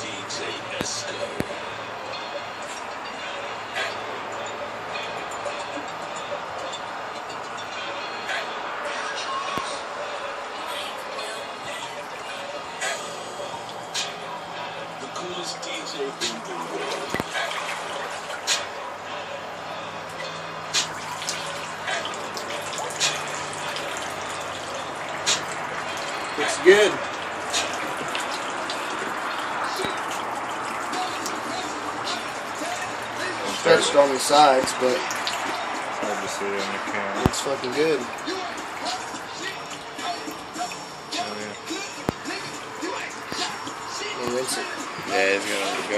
DJ Esco. Coolest DJ in the world. Looks good. Stretched on the sides, but Hard to see on the camera. looks fucking good. It's yeah. he's gonna go.